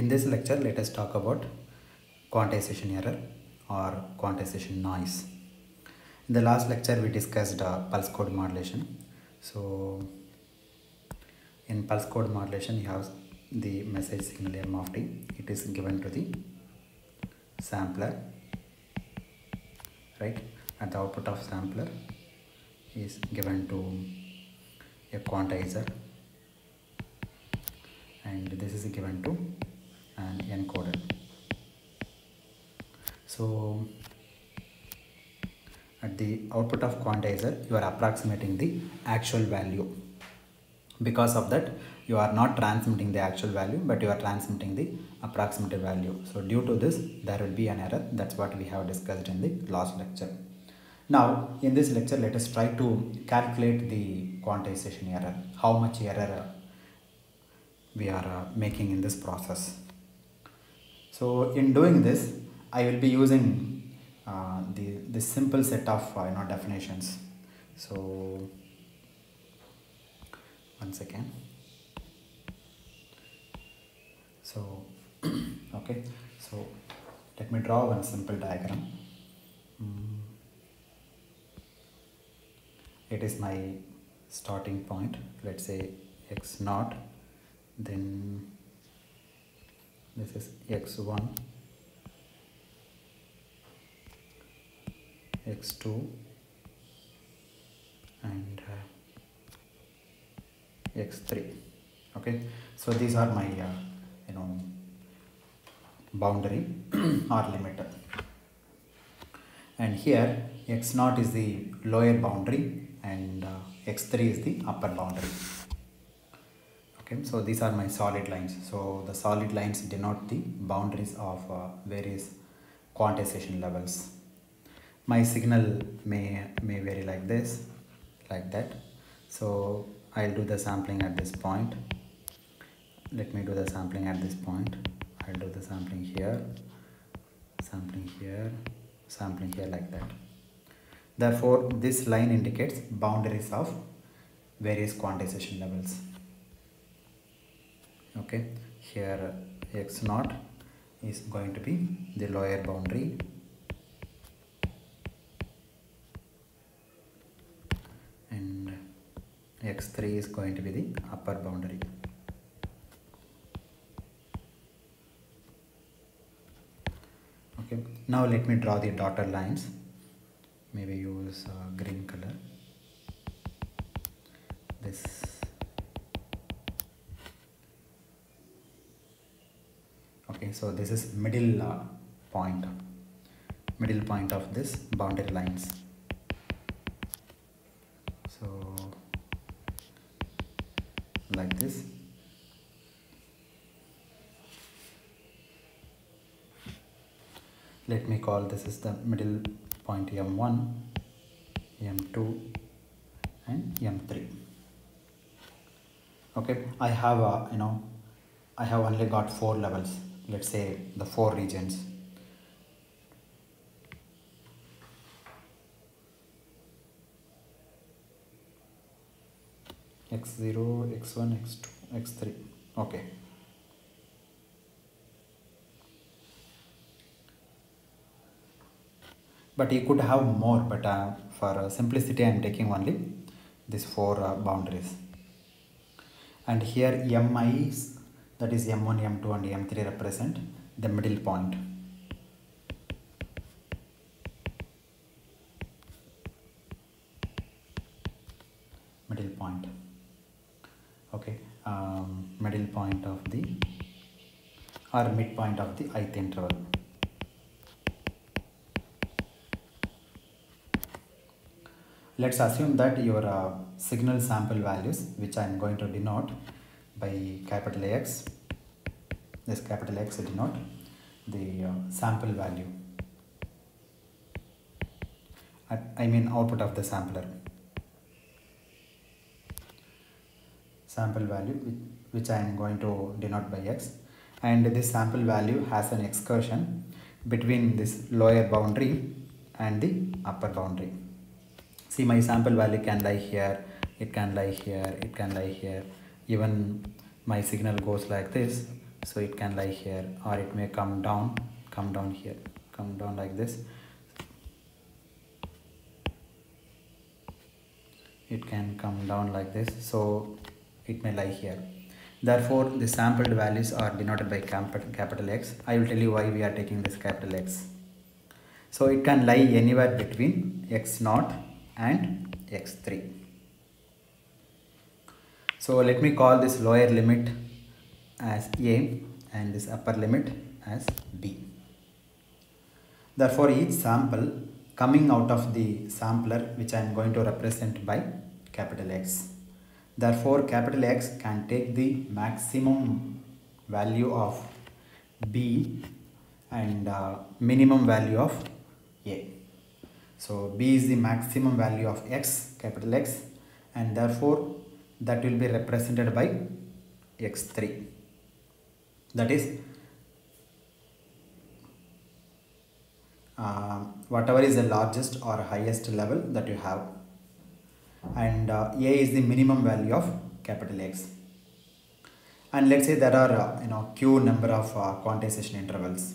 In this lecture, let us talk about quantization error or quantization noise. In the last lecture, we discussed uh, pulse code modulation. So, in pulse code modulation, you have the message signal m of t. It is given to the sampler, right? At the output of sampler is given to a quantizer and this is given to an encoder so at the output of quantizer you are approximating the actual value. Because of that you are not transmitting the actual value but you are transmitting the approximate value. So due to this there will be an error. That's what we have discussed in the last lecture. Now in this lecture let us try to calculate the quantization error. How much error we are uh, making in this process so in doing this I will be using uh, the this simple set of uh, you know definitions. So one second. So okay. So let me draw one simple diagram. Mm. it is my starting point. Let's say x naught then this is x1 x2 and uh, x3 okay? So these are my uh, you know boundary or limit. And here x naught is the lower boundary and uh, x3 is the upper boundary okay so these are my solid lines. So the solid lines denote the boundaries of uh, various quantization levels. My signal may may vary like this like that. So i'll do the sampling at this point. Let me do the sampling at this point. I'll do the sampling here sampling here sampling here like that. Therefore this line indicates boundaries of various quantization levels okay here x naught is going to be the lower boundary. And x3 is going to be the upper boundary. Okay now let me draw the dotted lines. Maybe use uh, green color so this is middle uh, point. Middle point of this boundary lines. So like this. Let me call this is the middle point m1 m2 and m3 okay i have a you know i have only got four levels let's say the four regions. X0 x1 x2 x3 okay. But you could have more but uh, for uh, simplicity i am taking only these four uh, boundaries. And here mi's that is m1 m2 and m3 represent the middle point. Middle point. Okay um, middle point of the or midpoint of the ith interval. Let's assume that your uh, signal sample values which i am going to denote by capital X this capital X denote the uh, sample value. I, mean output of the sampler. Sample value which I am going to denote by X. And this sample value has an excursion between this lower boundary and the upper boundary. See my sample value can lie here it can lie here it can lie here even my signal goes like this so it can lie here or it may come down come down here come down like this. It can come down like this so it may lie here. Therefore the sampled values are denoted by capital X. I will tell you why we are taking this capital X. So it can lie anywhere between x0 and x3 so let me call this lower limit as a and this upper limit as b therefore each sample coming out of the sampler which I am going to represent by capital X. Therefore, capital X can take the maximum value of B and uh, minimum value of A. So, B is the maximum value of X, capital X and therefore that will be represented by X3. That is uh, whatever is the largest or highest level that you have. And uh, a is the minimum value of capital X. And let's say there are uh, you know q number of uh, quantization intervals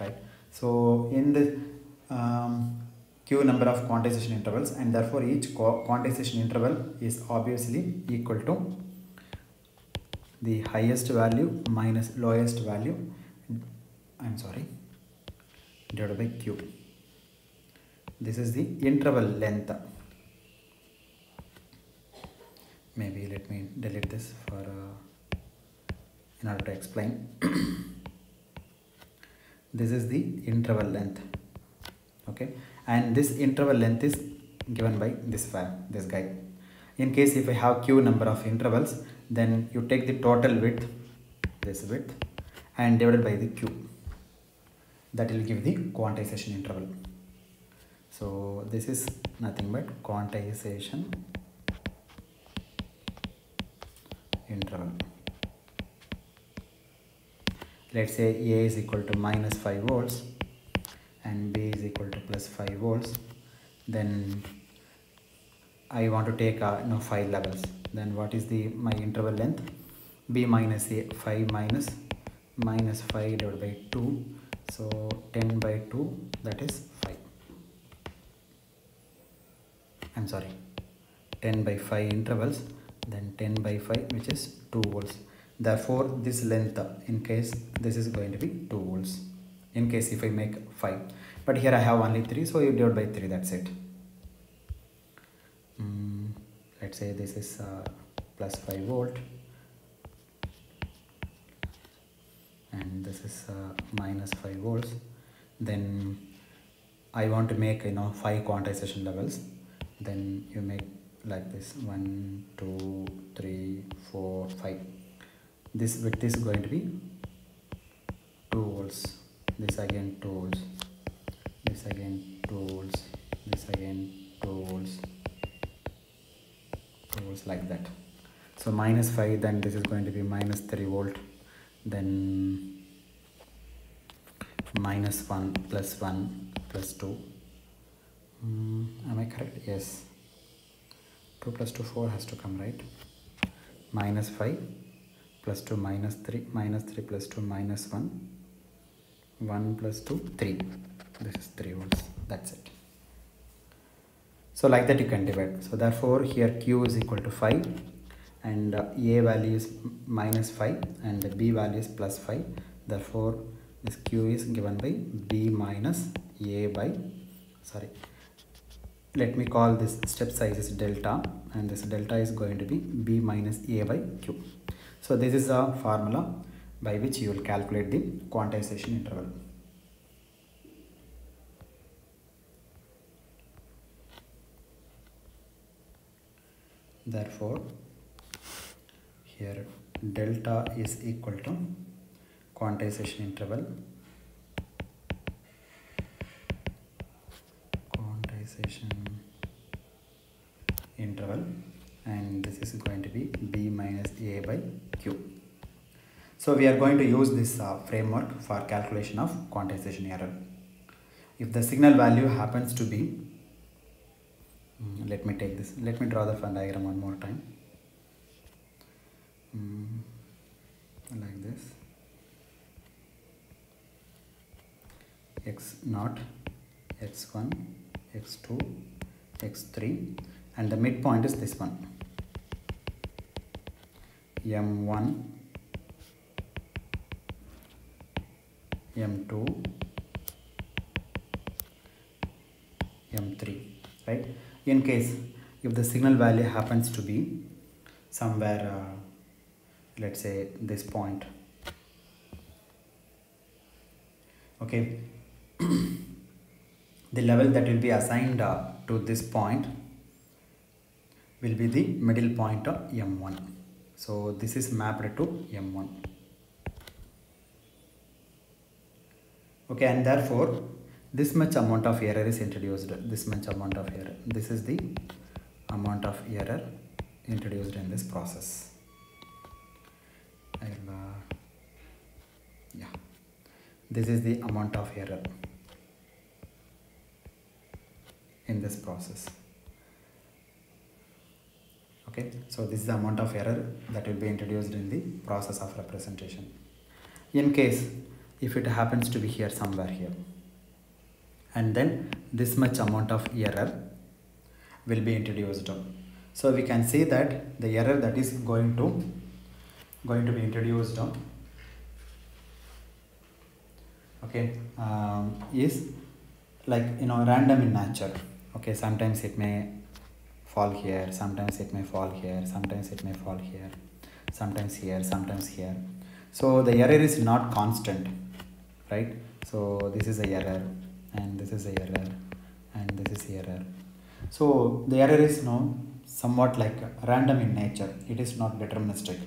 right? So in the um, q number of quantization intervals and therefore each quantization interval is obviously equal to the highest value minus lowest value I'm sorry divided by q. This is the interval length. Maybe let me delete this for uh, in order to explain. this is the interval length. Okay, and this interval length is given by this file, this guy. In case if I have q number of intervals, then you take the total width, this width, and divided by the q. That will give the quantization interval. So this is nothing but quantization interval. Let's say a is equal to minus 5 volts and b is equal to plus 5 volts then I want to take uh, know, 5 levels. Then what is the my interval length? B minus a 5 minus minus 5 divided by 2 so 10 by 2 that is 5 I'm sorry. 10 by 5 intervals then 10 by 5 which is 2 volts. Therefore this length in case this is going to be 2 volts in case if I make 5 but here I have only 3 so you divide by 3 that's it. Mm, let's say this is uh, plus 5 volt. And this is uh, minus 5 volts. Then I want to make you know 5 quantization levels. Then you make like this 1 2 3 4 5 this width is going to be 2 volts this again 2 volts this again 2 volts this again 2 volts 2 volts like that. So minus 5 then this is going to be minus 3 volt. Then minus 1 plus 1 plus 2 mm, am I correct? Yes. 2 plus 2 4 has to come right? Minus 5 plus 2 minus 3 minus 3 plus 2 minus 1 1 plus 2 3 this is 3 volts. That's it. So like that you can divide. So therefore here q is equal to 5 and uh, a value is minus 5 and b value is plus 5 therefore this q is given by b minus a by sorry let me call this step size is delta and this delta is going to be b minus a by q. So this is a formula by which you will calculate the quantization interval. Therefore here delta is equal to quantization interval. Quantization interval and this is going to be b minus a by q so we are going to use this uh, framework for calculation of quantization error. If the signal value happens to be, mm, let me take this, let me draw the Venn diagram one more time. Mm, like this. x naught, x1, x2, x3 and the midpoint is this one m1 m2 m3 right? In case if the signal value happens to be somewhere uh, let's say this point okay? The level that will be assigned uh, to this point will be the middle point of m1 so this is mapped to m1 okay and therefore this much amount of error is introduced this much amount of error. This is the amount of error introduced in this process. I'll, uh, yeah. This is the amount of error in this process. Okay so this is the amount of error that will be introduced in the process of representation. In case if it happens to be here somewhere here. And then this much amount of error will be introduced. So we can see that the error that is going to going to be introduced okay um, is like you know random in nature. Okay sometimes it may fall here sometimes it may fall here sometimes it may fall here sometimes here sometimes here. So the error is not constant right? So this is a error and this is a error and this is the error. So the error is no somewhat like random in nature. It is not deterministic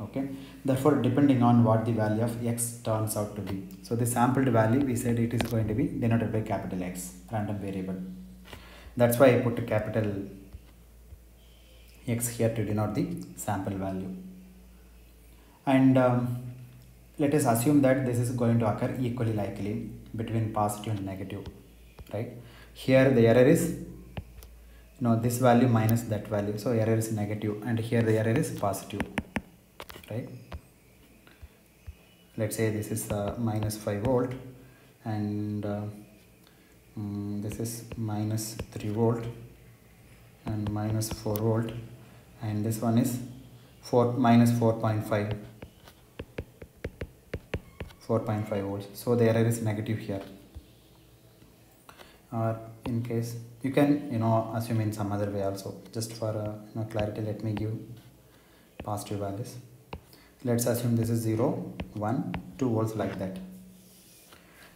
okay? Therefore depending on what the value of x turns out to be. So the sampled value we said it is going to be denoted by capital x random variable. That's why i put a capital x here to denote the sample value. And um, let us assume that this is going to occur equally likely between positive and negative right? Here the error is no this value minus that value. So error is negative and here the error is positive right? Let's say this is uh, minus 5 volt and uh, mm, this is minus 3 volt and minus 4 volt and this one is 4 minus 4.5 4.5 volts. So the error is negative here. Or in case you can you know assume in some other way also. Just for uh, you know, clarity let me give positive values. Let's assume this is 0 1 2 volts like that.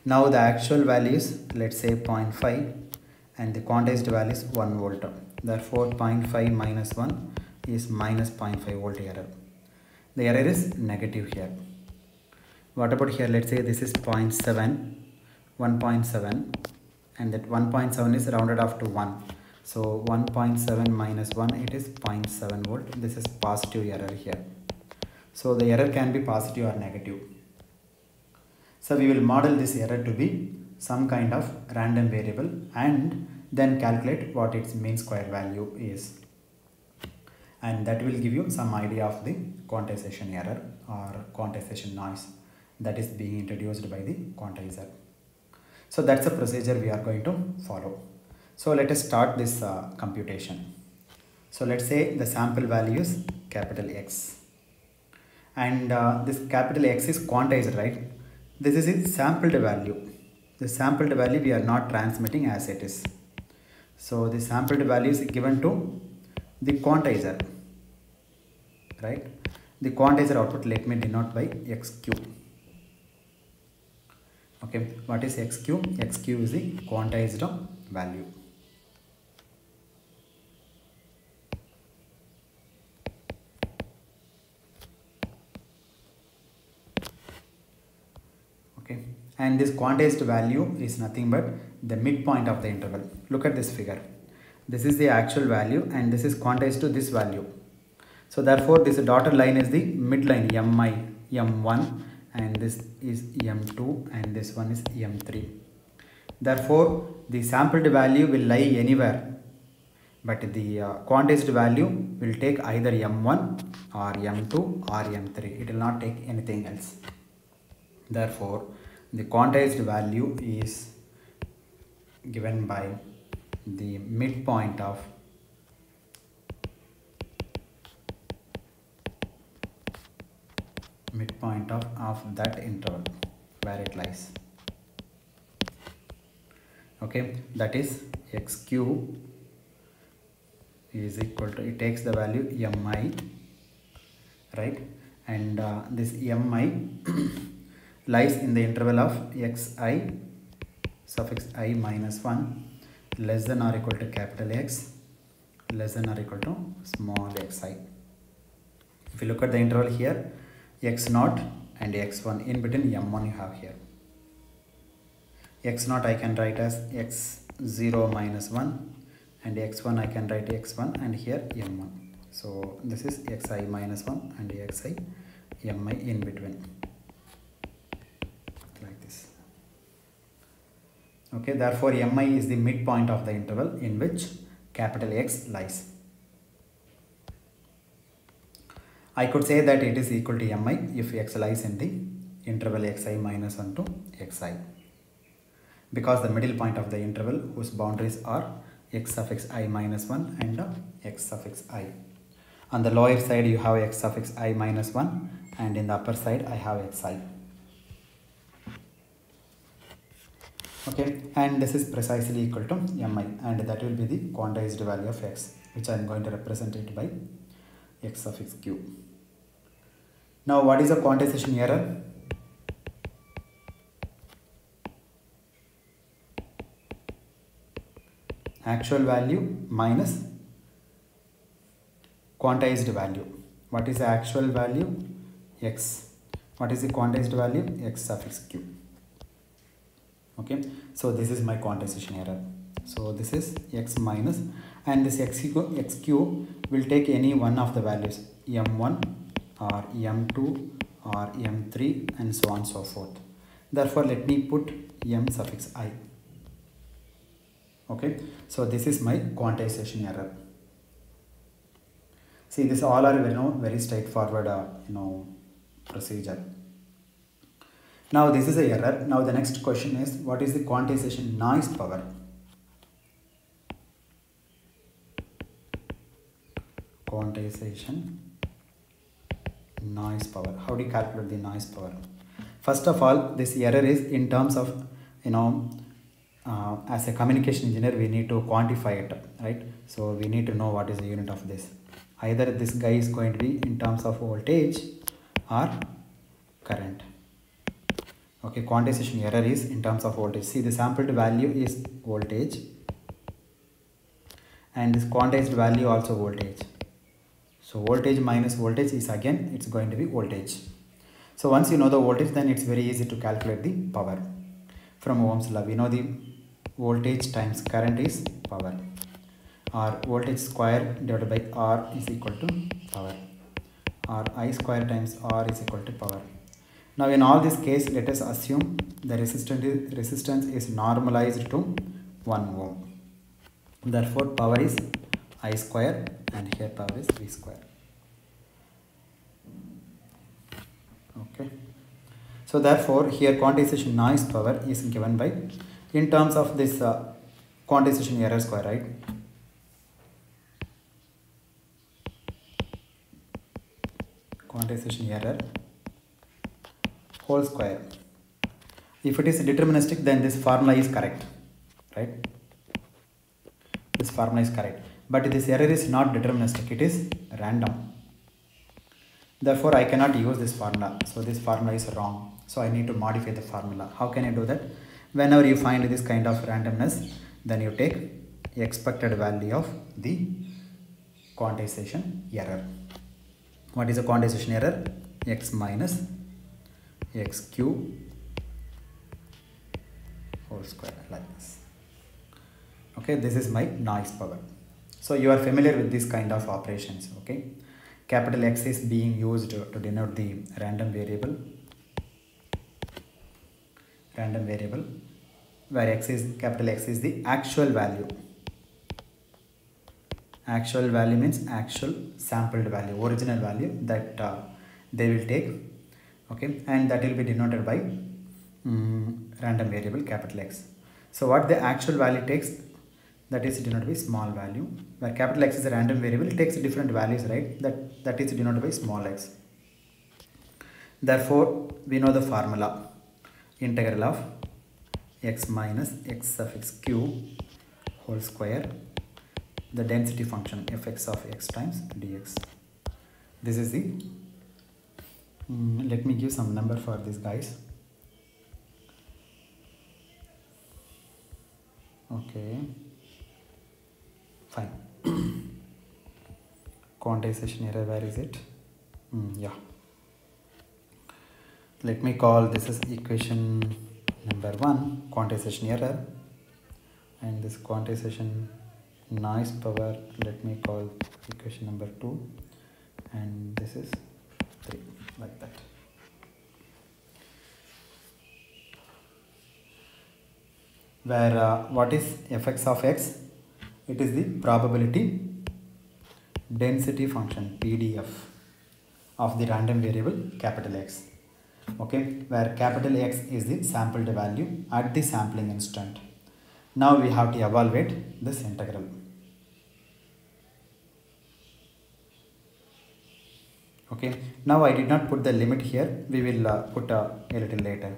Now the actual value is let's say 0.5 and the quantized value is 1 volt. Therefore 0.5 minus 1 is minus 0.5 volt error. The error is negative here what about here? Let's say this is 0.7 1.7 and that 1.7 is rounded off to 1 so 1.7 minus 1 it is 0.7 volt. This is positive error here. So the error can be positive or negative. So we will model this error to be some kind of random variable and then calculate what its mean square value is. And that will give you some idea of the quantization error or quantization noise that is being introduced by the quantizer. So that's the procedure we are going to follow. So let us start this uh, computation. So let's say the sample value is capital X and uh, this capital X is quantized, right? This is its sampled value. The sampled value we are not transmitting as it is. So the sampled value is given to the quantizer, right? The quantizer output let me denote by XQ okay what is xq xq is the quantized value. Okay and this quantized value is nothing but the midpoint of the interval. Look at this figure. This is the actual value and this is quantized to this value. So therefore this dotted line is the midline mi m1 and this is m2 and this one is m3 therefore the sampled value will lie anywhere but the uh, quantized value will take either m1 or m2 or m3 it will not take anything else. Therefore the quantized value is given by the midpoint of midpoint of, of that interval where it lies okay that is x cube is equal to it takes the value mi right and uh, this mi lies in the interval of xi suffix i minus 1 less than or equal to capital X less than or equal to small xi. If you look at the interval here x naught and x1 in between m1 you have here. x naught I can write as x0 minus 1 and x1 I can write x1 and here m1. So this is xi minus 1 and xi mi in between like this. Okay, therefore mi is the midpoint of the interval in which capital X lies. I could say that it is equal to mi if x lies in the interval xi minus 1 to xi because the middle point of the interval whose boundaries are x suffix i minus 1 and uh, x suffix i. On the lower side you have x suffix i minus 1 and in the upper side I have xi. Okay, and this is precisely equal to mi and that will be the quantized value of x which I am going to represent it by x suffix q. Now what is the quantization error? Actual value minus quantized value. What is the actual value? x. What is the quantized value? x suffix q. Okay, so this is my quantization error. So this is x minus and this x, x q will take any one of the values m1 or m2 or m3 and so on so forth. Therefore, let me put m suffix i. Okay, so this is my quantization error. See, this all are you know very straightforward uh, you know procedure. Now this is a error. Now the next question is what is the quantization noise power? Quantization noise power. How do you calculate the noise power? First of all, this error is in terms of you know uh, as a communication engineer we need to quantify it right? So we need to know what is the unit of this. Either this guy is going to be in terms of voltage or current. Okay quantization error is in terms of voltage. See the sampled value is voltage and this quantized value also voltage so voltage minus voltage is again it's going to be voltage. So once you know the voltage then it's very easy to calculate the power. From ohm's law we know the voltage times current is power. Or voltage square divided by r is equal to power. Or i square times r is equal to power. Now in all this case let us assume the resistance is, resistance is normalized to 1 ohm. Therefore power is i square and here power is v square. Okay. So therefore here quantization noise power is given by in terms of this uh, quantization error square right? Quantization error whole square. If it is deterministic then this formula is correct right? This formula is correct but this error is not deterministic. It is random. Therefore I cannot use this formula. So this formula is wrong. So I need to modify the formula. How can I do that? Whenever you find this kind of randomness then you take expected value of the quantization error. What is the quantization error? X minus x cube whole square like this. Okay this is my noise power so you are familiar with this kind of operations okay? Capital x is being used to denote the random variable. Random variable where x is capital X is the actual value. Actual value means actual sampled value original value that uh, they will take okay? And that will be denoted by mm, random variable capital X. So what the actual value takes that is denoted by small value where capital X is a random variable it takes different values right that that is denoted by small x. Therefore we know the formula integral of x minus x suffix q whole square the density function fx of x times dx. This is the mm, let me give some number for these guys. okay fine. Quantization error where is it? Mm, yeah. Let me call this is equation number one quantization error and this quantization noise power let me call equation number two. And this is three like that. Where uh, what is fx of x it is the probability density function pdf of the random variable capital x. Okay? Where capital x is the sampled value at the sampling instant. Now we have to evaluate this integral. Okay? Now i did not put the limit here. We will uh, put uh, a little later.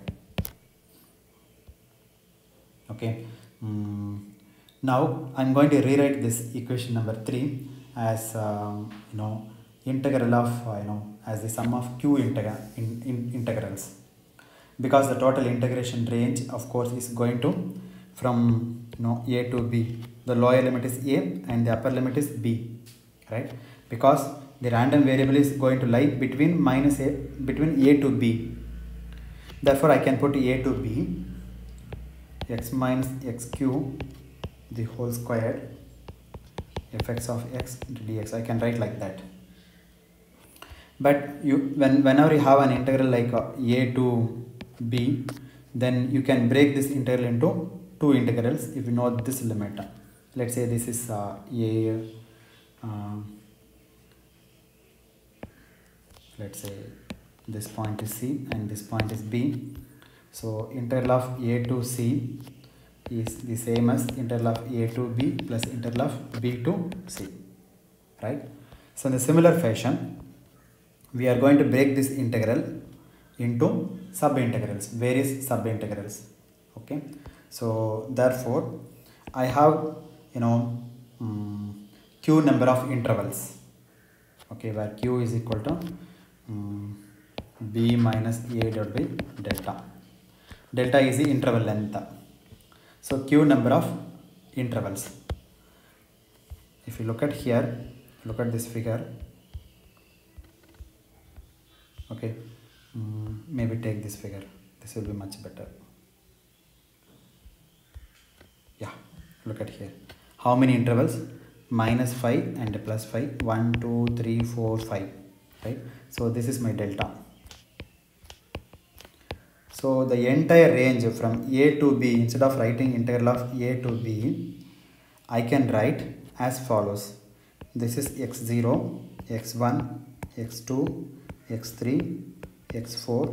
Okay? Mm, now i'm going to rewrite this equation number 3 as um, you know integral of uh, you know as the sum of q integra in, in integrals. Because the total integration range of course is going to from you know a to b. The lower limit is a and the upper limit is b right? Because the random variable is going to lie between minus a between a to b. Therefore i can put a to b x minus x the whole squared fx of x into dx. I can write like that. But you when whenever you have an integral like uh, a to b then you can break this integral into two integrals if you know this limit. Let's say this is uh, a uh, let's say this point is c and this point is b. So integral of a to c is the same as integral of a to b plus integral of b to c right? So in a similar fashion we are going to break this integral into sub-integrals, various sub-integrals, okay? So therefore i have you know um, q number of intervals okay where q is equal to um, b minus a divided by delta. Delta is the interval length so q number of intervals. If you look at here look at this figure. Okay. Mm, maybe take this figure. This will be much better. Yeah look at here. How many intervals? Minus 5 and plus 5 1 2 3 4 5 right? So this is my delta so the entire range from a to b instead of writing integral of a to b i can write as follows. This is x0 x1 x2 x3 x4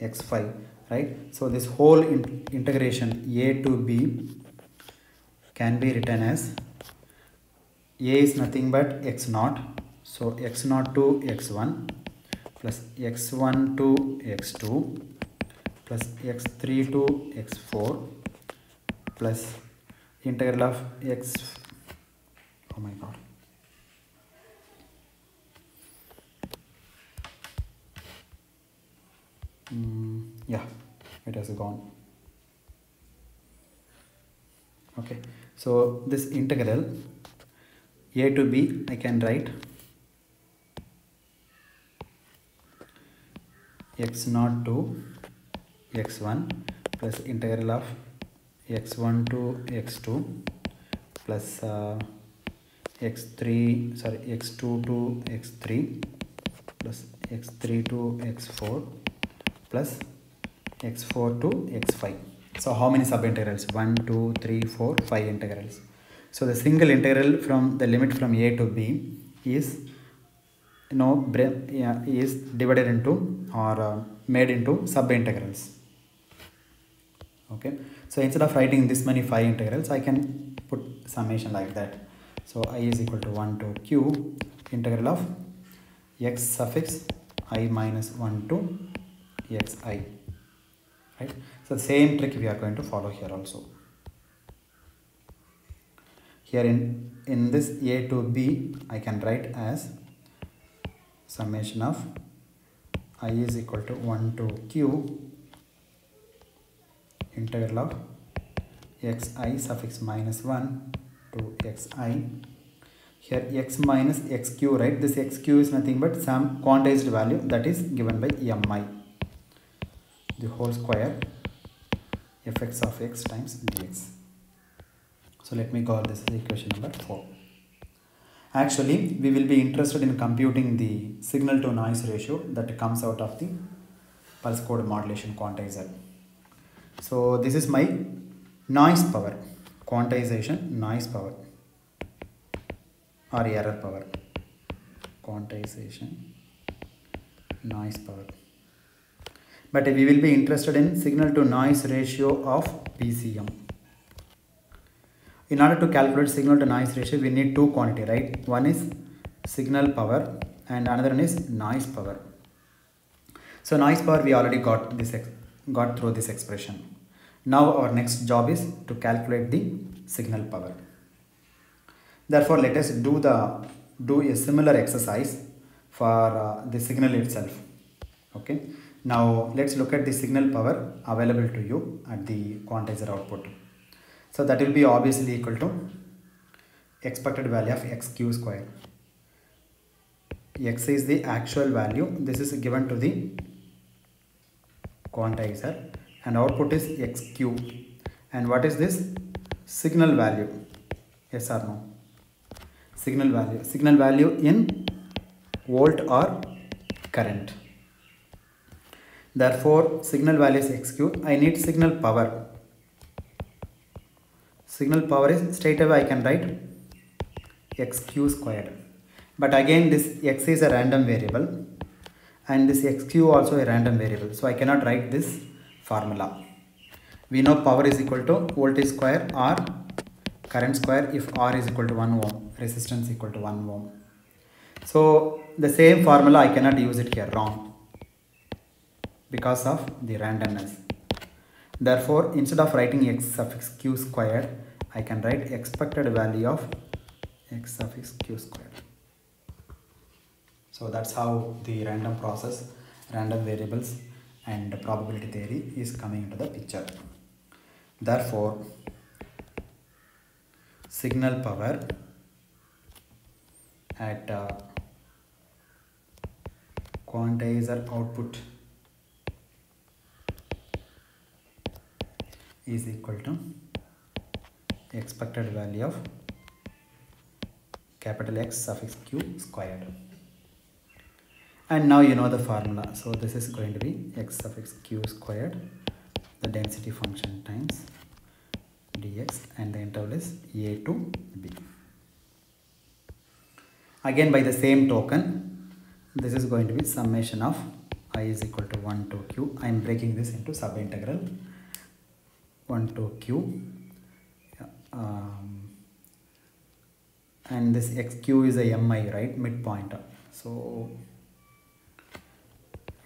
x5 right? So this whole in integration a to b can be written as a is nothing but x naught so x naught to x1 plus x1 to x2 plus x3 to x4 plus integral of x oh my god. Mm, yeah it has gone. Okay so this integral a to b i can write x naught to x1 plus integral of x1 to x2 plus uh, x3 sorry x2 to x3 plus x3 to x4 plus x4 to x5 so how many subintegrals? 1 2 3 4 5 integrals. So the single integral from the limit from a to b is you know is divided into or uh, made into subintegrals okay. So instead of writing this many five integrals I can put summation like that. So i is equal to 1 to q integral of x suffix i minus 1 to xi right? So same trick we are going to follow here also. Here in in this a to b i can write as summation of i is equal to 1 to q integral of xi suffix minus 1 to xi. Here x minus xq right? This xq is nothing but some quantized value that is given by mi. The whole square fx of x times dx. So let me call this equation number 4 actually we will be interested in computing the signal to noise ratio that comes out of the pulse code modulation quantizer so this is my noise power quantization noise power or error power. Quantization noise power. But we will be interested in signal to noise ratio of PCM in order to calculate signal to noise ratio we need two quantity right? One is signal power and another one is noise power. So noise power we already got this got through this expression now our next job is to calculate the signal power Therefore, let us do the do a similar exercise for uh, the signal itself. Okay. Now let's look at the signal power available to you at the quantizer output. So that will be obviously equal to expected value of xq square. x is the actual value. This is given to the quantizer and output is xq. And what is this? Signal value. Yes or no? signal value signal value in volt or current therefore signal value is xq i need signal power signal power is straight away i can write xq squared but again this x is a random variable and this xq also a random variable. So i cannot write this formula. We know power is equal to voltage square or current square if r is equal to 1 ohm resistance equal to 1 ohm. So the same formula i cannot use it here. Wrong. Because of the randomness. Therefore instead of writing x suffix q squared i can write expected value of x suffix q squared so that's how the random process random variables and probability theory is coming into the picture. Therefore signal power at uh, quantizer output is equal to expected value of capital X suffix q squared and now you know the formula. So this is going to be x suffix q squared the density function times dx and the interval is a to b. Again by the same token this is going to be summation of i is equal to 1 to q. I am breaking this into sub integral 1 to q um, and this xq is a mi right? Midpoint. So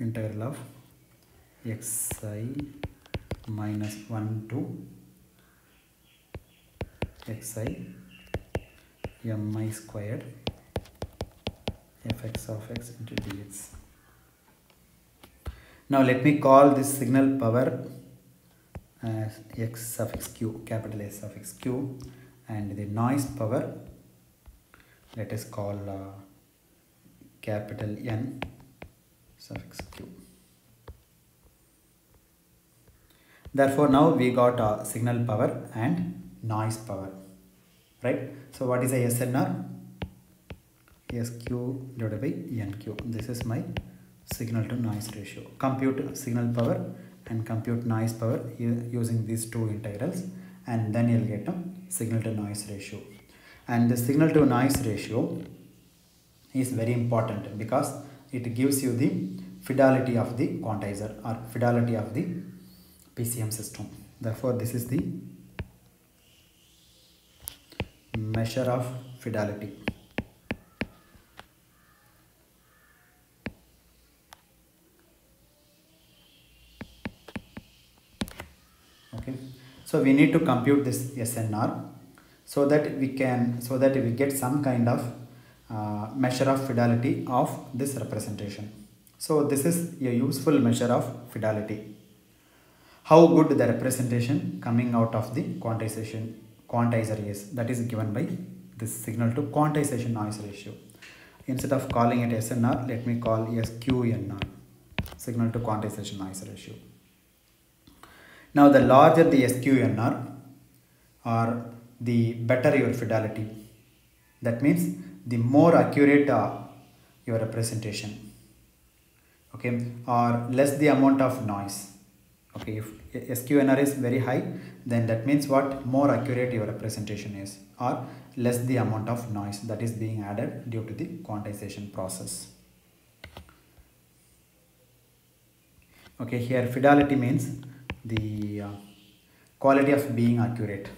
integral of xi minus 1 to xi mi squared fx of x into dx. Now let me call this signal power as x suffix q, capital S suffix q and the noise power let us call uh, capital N suffix q. Therefore now we got uh, signal power and noise power right. So what is a SNR? SQ divided by NQ. This is my signal to noise ratio. Compute signal power and compute noise power using these two integrals and then you'll get a signal to noise ratio. And the signal to noise ratio is very important because it gives you the fidelity of the quantizer or fidelity of the PCM system. therefore this is the measure of fidelity okay so we need to compute this snr so that we can so that we get some kind of uh, measure of fidelity of this representation. So this is a useful measure of fidelity. How good the representation coming out of the quantization quantizer is that is given by this signal to quantization noise ratio. Instead of calling it snr let me call sqnr signal to quantization noise ratio. Now the larger the sqnr or the better your fidelity that means the more accurate uh, your representation. Okay? Or less the amount of noise. Okay if sqnr is very high then that means what? More accurate your representation is. Or less the amount of noise that is being added due to the quantization process. Okay here fidelity means the uh, quality of being accurate.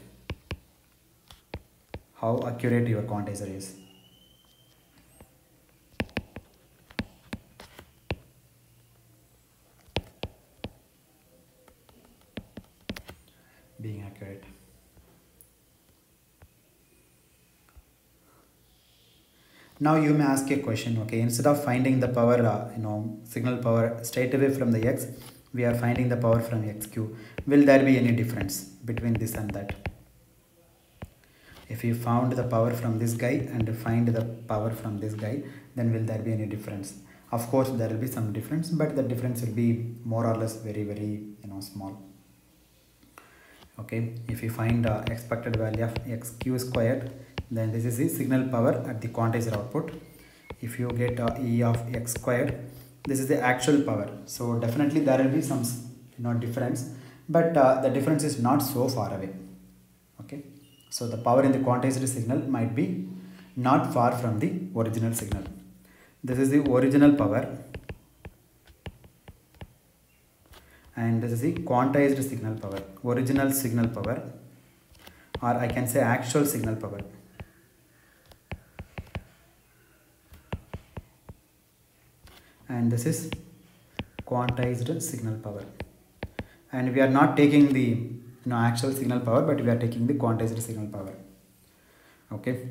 How accurate your quantizer is being accurate now you may ask a question okay? Instead of finding the power uh, you know signal power straight away from the x we are finding the power from xq will there be any difference between this and that? If you found the power from this guy and find the power from this guy then will there be any difference? Of course there will be some difference but the difference will be more or less very very you know small. Okay? If you find uh, expected value of xq squared then this is the signal power at the quantizer output. If you get e of x squared this is the actual power. So definitely there will be some you know difference but uh, the difference is not so far away. Okay? So the power in the quantized signal might be not far from the original signal. This is the original power and this is the quantized signal power. Original signal power or I can say actual signal power and this is quantized signal power. And we are not taking the you know actual signal power but we are taking the quantized signal power. Okay?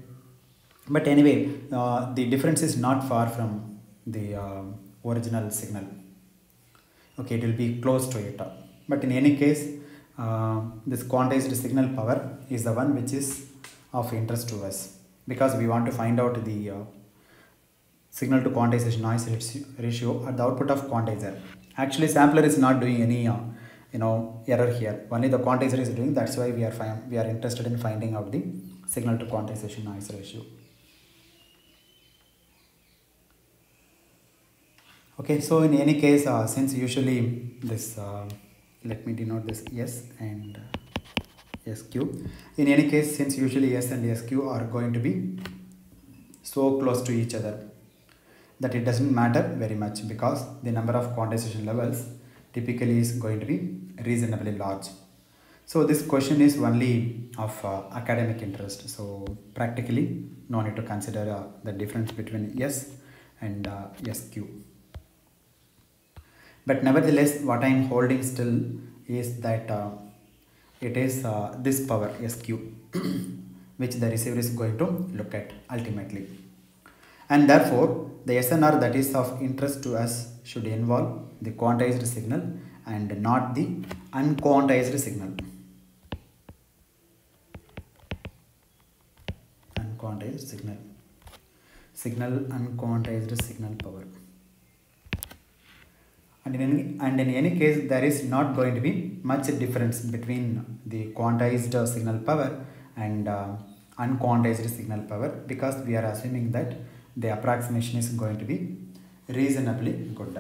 But anyway uh, the difference is not far from the uh, original signal. Okay it will be close to it. But in any case uh, this quantized signal power is the one which is of interest to us because we want to find out the uh, signal to quantization noise ratio at the output of quantizer. Actually sampler is not doing any uh, you know error here. Only the quantizer is doing that's why we are we are interested in finding out the signal to quantization noise ratio. Okay so in any case uh, since usually this uh, let me denote this s and sq in any case since usually s and sq are going to be so close to each other that it doesn't matter very much because the number of quantization levels typically is going to be reasonably large. So this question is only of uh, academic interest. So practically no need to consider uh, the difference between s and uh, sq but nevertheless what i am holding still is that uh, it is uh, this power sq which the receiver is going to look at ultimately. And therefore the snr that is of interest to us should involve the quantized signal and not the unquantized signal. Unquantized signal. Signal unquantized signal power. And in, any, and in any case there is not going to be much difference between the quantized signal power and uh, unquantized signal power because we are assuming that the approximation is going to be reasonably good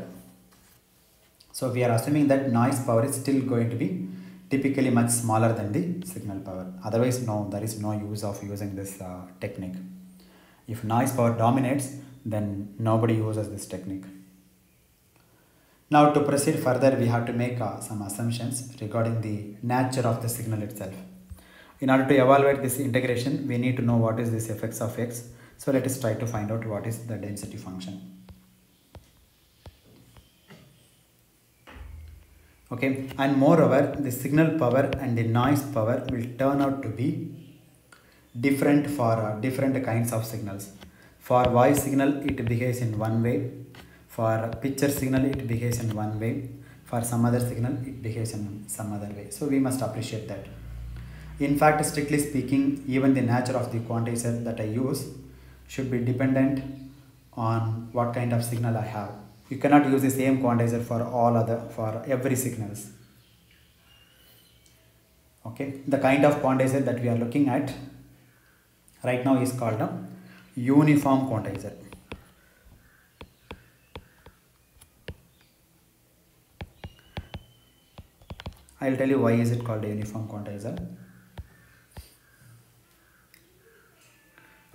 so we are assuming that noise power is still going to be typically much smaller than the signal power otherwise no there is no use of using this uh, technique if noise power dominates then nobody uses this technique Now to proceed further, we have to make uh, some assumptions regarding the nature of the signal itself. In order to evaluate this integration, we need to know what is this fx of x. So let us try to find out what is the density function. Okay, and moreover, the signal power and the noise power will turn out to be different for uh, different kinds of signals. For voice signal, it behaves in one way for picture signal it behaves in one way for some other signal it behaves in some other way so we must appreciate that in fact strictly speaking even the nature of the quantizer that i use should be dependent on what kind of signal i have. You cannot use the same quantizer for all other for every signals. Okay? The kind of quantizer that we are looking at right now is called a uniform quantizer. I'll tell you why is it called a uniform quantizer.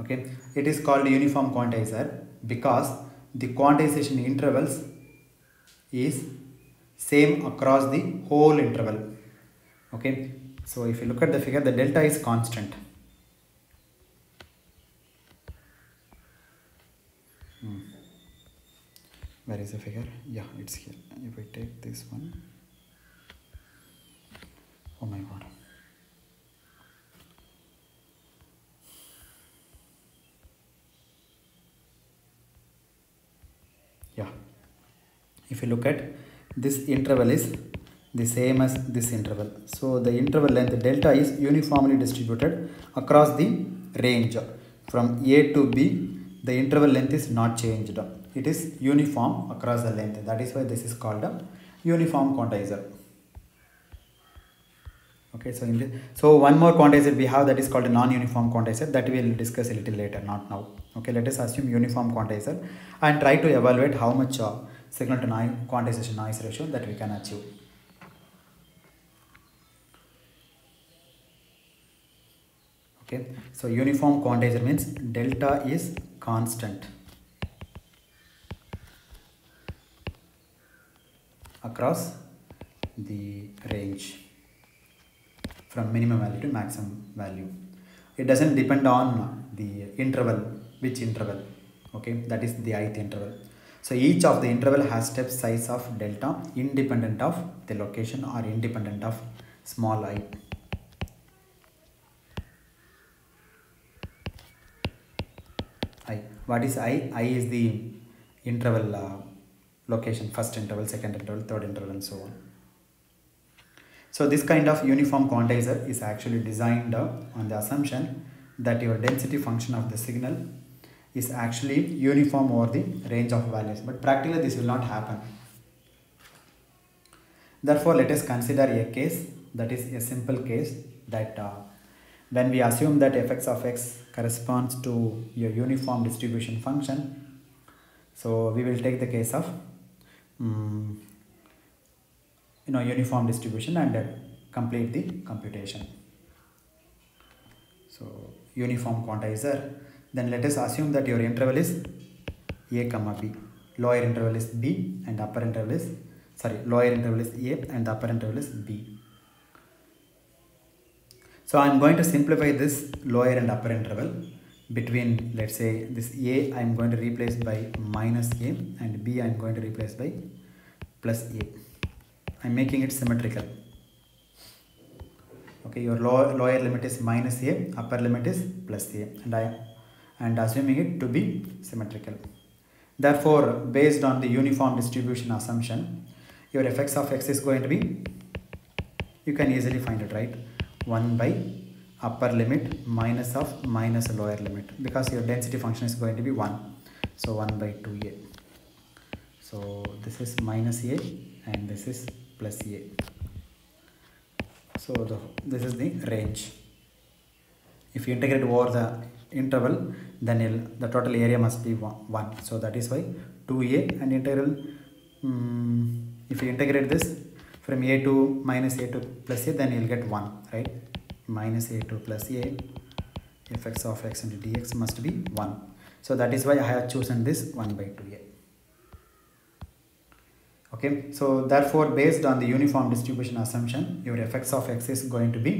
Okay, it is called uniform quantizer because the quantization intervals is same across the whole interval. Okay, so if you look at the figure, the delta is constant. Hmm. Where is the figure? Yeah, it's here. If I take this one. Oh my god. Yeah. If you look at this interval is the same as this interval. So the interval length delta is uniformly distributed across the range from A to B. The interval length is not changed. It is uniform across the length. That is why this is called a uniform quantizer okay so in so one more quantizer we have that is called a non-uniform quantizer that we will discuss a little later not now okay let us assume uniform quantizer and try to evaluate how much uh, signal to noise quantization noise ratio that we can achieve okay so uniform quantizer means delta is constant across the range from minimum value to maximum value. It doesn't depend on the interval, which interval, okay, that is the ith interval. So each of the interval has step size of delta independent of the location or independent of small i. i. What is i? i is the interval uh, location, first interval, second interval, third interval and so on. So this kind of uniform quantizer is actually designed uh, on the assumption that your density function of the signal is actually uniform over the range of values. But practically this will not happen. Therefore, let us consider a case that is a simple case that uh, when we assume that fx of x corresponds to your uniform distribution function, so we will take the case of um, you know uniform distribution and uh, complete the computation so uniform quantizer then let us assume that your interval is a comma b. Lower interval is b and upper interval is sorry lower interval is a and upper interval is b. So i'm going to simplify this lower and upper interval between let's say this a i'm going to replace by minus a and b i'm going to replace by plus a. I'm making it symmetrical. Okay, your lower, lower limit is minus a, upper limit is plus a, and I and assuming it to be symmetrical. Therefore, based on the uniform distribution assumption, your fx of x is going to be, you can easily find it, right? 1 by upper limit minus of minus lower limit because your density function is going to be 1. So 1 by 2a. So this is minus a and this is plus a so the, this is the range if you integrate over the interval then the total area must be 1 so that is why 2a and integral um, if you integrate this from a to minus a to plus a then you'll get 1 right? Minus a to plus a fx of x into dx must be 1 so that is why I have chosen this 1 by 2a okay so therefore based on the uniform distribution assumption your fx of x is going to be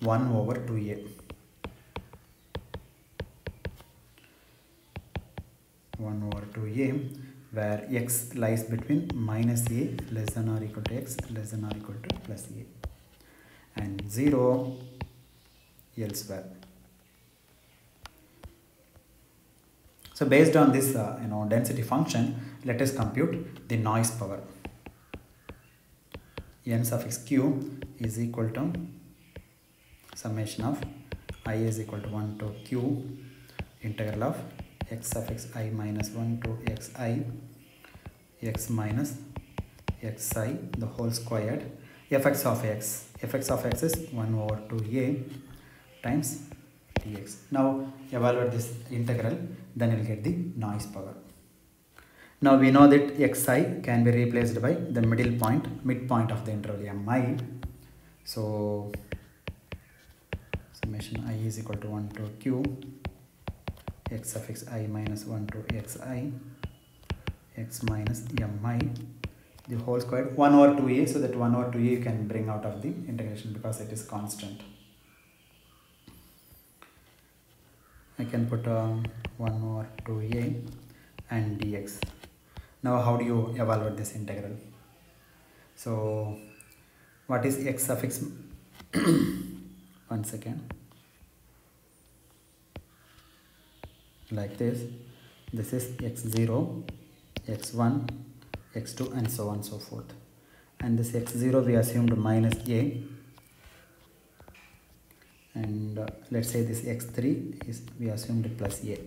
1 over 2a 1 over 2a where x lies between minus a less than or equal to x less than or equal to plus a and 0 elsewhere. So based on this uh, you know density function let us compute the noise power. N suffix q is equal to summation of i is equal to 1 to q integral of x suffix i minus 1 to xi x minus xi the whole squared fx of x. fx of x is 1 over 2a times dx. Now evaluate this integral then you'll get the noise power. Now we know that xi can be replaced by the middle point midpoint of the interval mi. So summation i is equal to 1 to q x suffix i minus 1 to xi x minus mi the whole squared 1 over 2a so that 1 over 2a you can bring out of the integration because it is constant. I can put um, 1 over 2a and dx. Now how do you evaluate this integral? So what is x suffix one second like this. This is x0 x1 x2 and so on so forth. And this x0 we assumed minus a. And uh, let's say this x3 is we assumed plus a.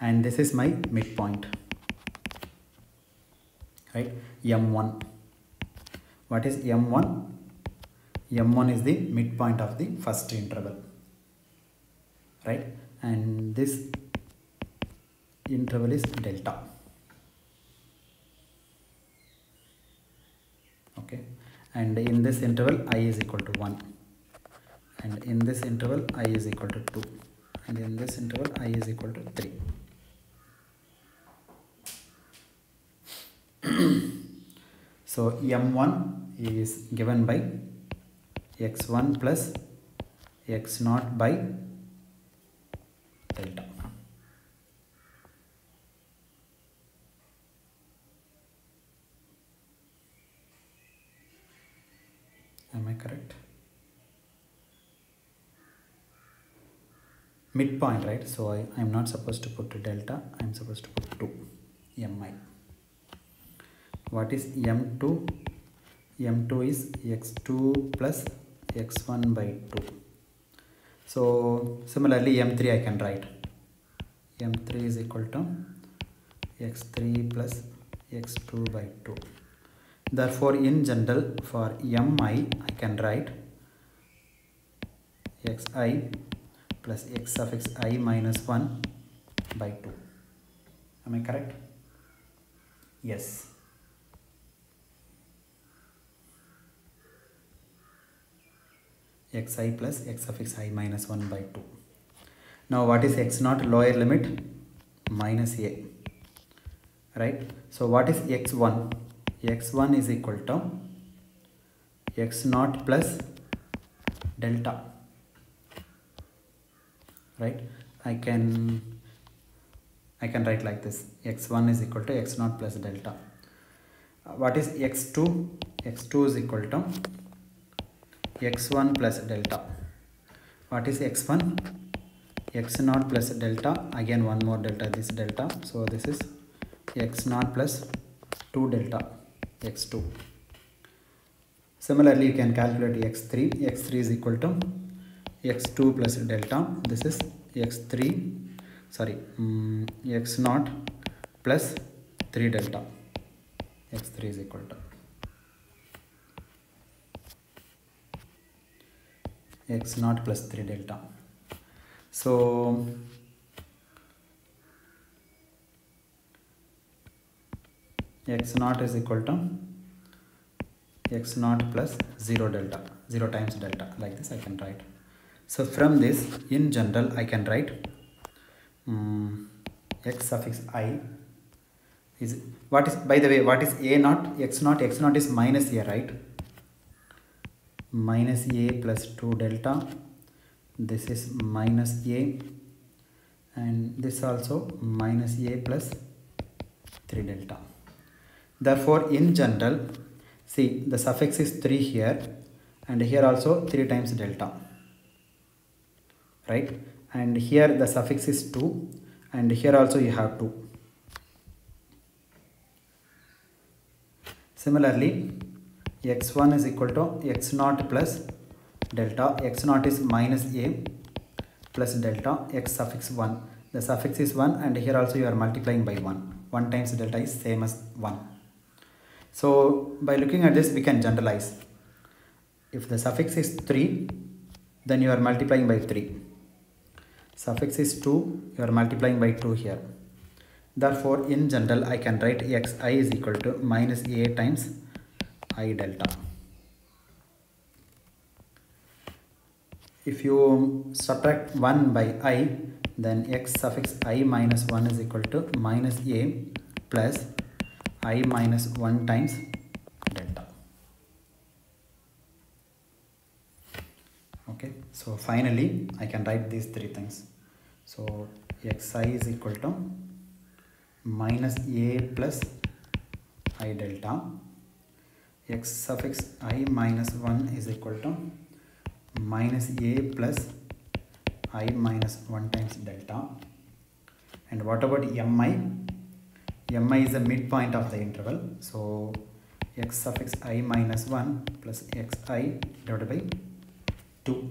And this is my midpoint. Right? M1 what is m1 m1 is the midpoint of the first interval. Right and this interval is delta. Okay. And in this interval i is equal to 1 and in this interval i is equal to 2 and in this interval i is equal to 3 so m1 is given by x1 plus x naught by delta am i correct? Midpoint right? So I, i'm not supposed to put delta i'm supposed to put 2 mi what is m2 m2 is x2 plus x1 by 2 so similarly m3 i can write. M3 is equal to x3 plus x2 by 2 therefore in general for mi i can write xi plus x suffix i minus 1 by 2 am i correct? Yes xi plus x of xi minus 1 by 2 now what is x naught lower limit minus a right? So what is x1 x1 is equal to x naught plus delta right? I can i can write like this. x1 is equal to x naught plus delta. What is x2 x2 is equal to x1 plus delta. What is x1 x naught plus delta. Again one more delta this delta. So this is x naught plus 2 delta x2 similarly you can calculate x3 x3 is equal to x2 plus delta. This is x3 sorry um, x naught plus 3 delta. X3 is equal to x naught plus 3 delta. So x naught is equal to x naught plus 0 delta 0 times delta like this I can write. So from this in general I can write um, x suffix i is what is by the way what is a naught? x naught x naught is minus a right minus a plus 2 delta. This is minus a. And this also minus a plus 3 delta. Therefore in general see the suffix is 3 here. And here also 3 times delta. Right? And here the suffix is 2 and here also you have 2 similarly x1 is equal to x naught plus delta x naught is minus a plus delta x suffix 1 the suffix is 1 and here also you are multiplying by 1 1 times delta is same as 1 so by looking at this we can generalize. If the suffix is 3 then you are multiplying by 3 suffix is 2 you are multiplying by 2 here. Therefore in general i can write xi is equal to minus a times i delta. If you subtract 1 by i then x suffix i minus 1 is equal to minus a plus i minus 1 times delta. Okay so finally i can write these three things. So xi is equal to minus a plus i delta x suffix i minus 1 is equal to minus a plus i minus 1 times delta. And what about mi mi is the midpoint of the interval. So x suffix i minus 1 plus xi divided by 2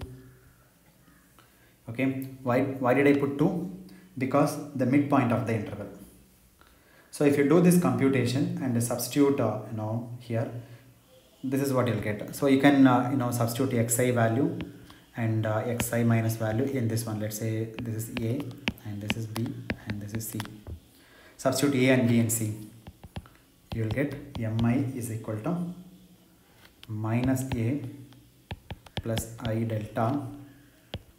okay why why did i put 2 because the midpoint of the interval. So if you do this computation and substitute uh, you know here this is what you'll get. So you can uh, you know substitute xi value and uh, xi minus value in this one. Let's say this is a and this is b and this is c. Substitute a and b and c. You will get mi is equal to minus a plus i delta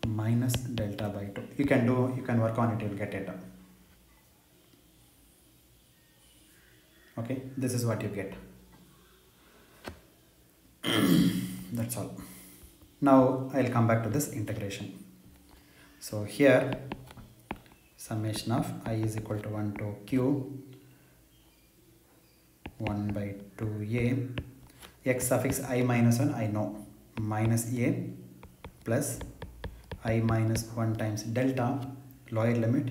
minus delta by 2 you can do you can work on it. You'll get it. Okay? This is what you get that's all. Now i'll come back to this integration. So here summation of i is equal to 1 to q 1 by 2a x suffix i minus 1 i know. Minus a plus i minus 1 times delta lower limit.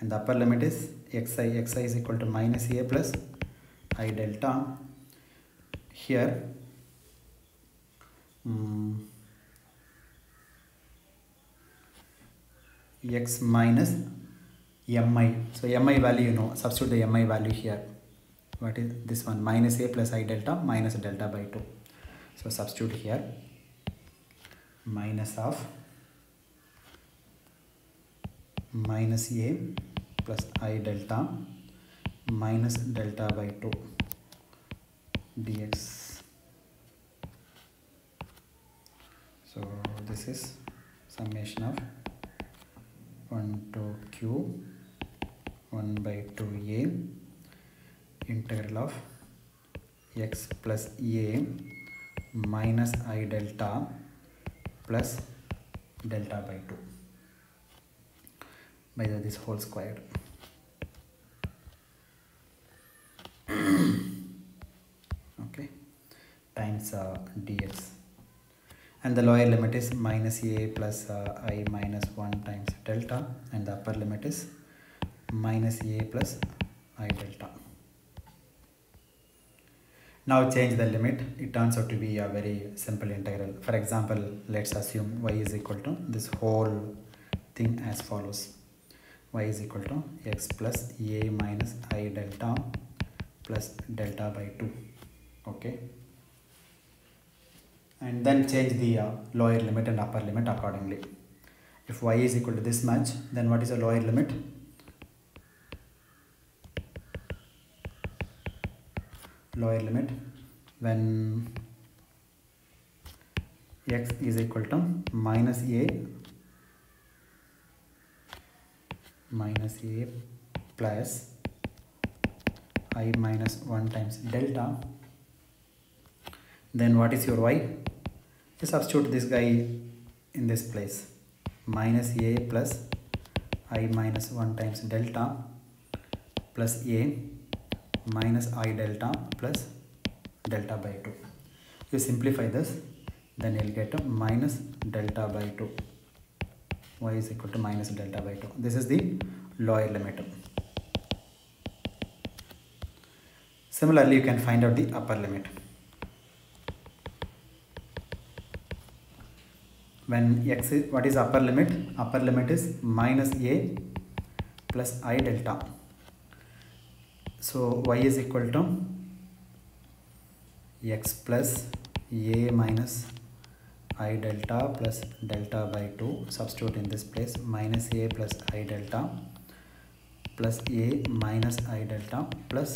And the upper limit is xi xi is equal to minus a plus i delta. Here x minus mi so mi value you know substitute the mi value here what is this one minus a plus i delta minus delta by 2 so substitute here minus of minus a plus i delta minus delta by 2 dx so this is summation of 1 to q 1 by 2a integral of x plus a minus i delta plus delta by 2 by the, this whole square. Okay. Times uh, dx and the lower limit is minus a plus uh, i minus 1 times delta. And the upper limit is minus a plus i delta. Now change the limit. It turns out to be a very simple integral. For example let's assume y is equal to this whole thing as follows. y is equal to x plus a minus i delta plus delta by 2 okay and then change the uh, lower limit and upper limit accordingly. If y is equal to this much then what is the lower limit? Lower limit when x is equal to minus a minus a plus i minus 1 times delta. Then what is your y you substitute this guy in this place. Minus a plus i minus 1 times delta plus a minus i delta plus delta by 2 you simplify this then you'll get a minus delta by 2 y is equal to minus delta by 2 this is the lower limit. Similarly you can find out the upper limit when x is what is upper limit? Upper limit is minus a plus i delta. So y is equal to x plus a minus i delta plus delta by 2 substitute in this place minus a plus i delta plus a minus i delta plus